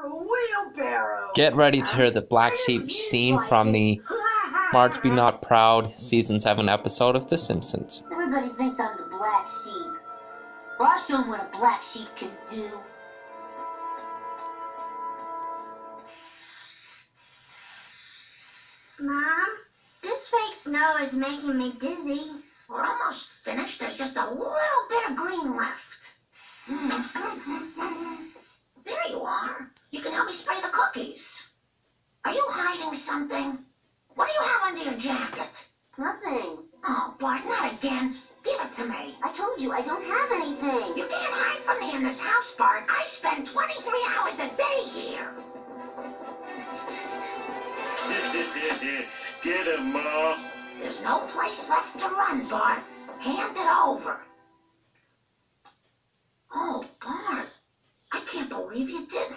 for a wheelbarrow. Get ready to hear the black sheep scene from the Marge Be Not Proud season 7 episode of The Simpsons. Everybody thinks I'm the black sheep. Well, I'll show them what a black sheep can do. Mom, this fake snow is making me dizzy. We're almost finished. There's just a little bit of green left. Can help me spray the cookies. Are you hiding something? What do you have under your jacket? Nothing. Oh, Bart, not again. Give it to me. I told you I don't have anything. You can't hide from me in this house, Bart. I spend 23 hours a day here. Get him, Ma. There's no place left to run, Bart. Hand it over. Oh, Bart. I can't believe you did this.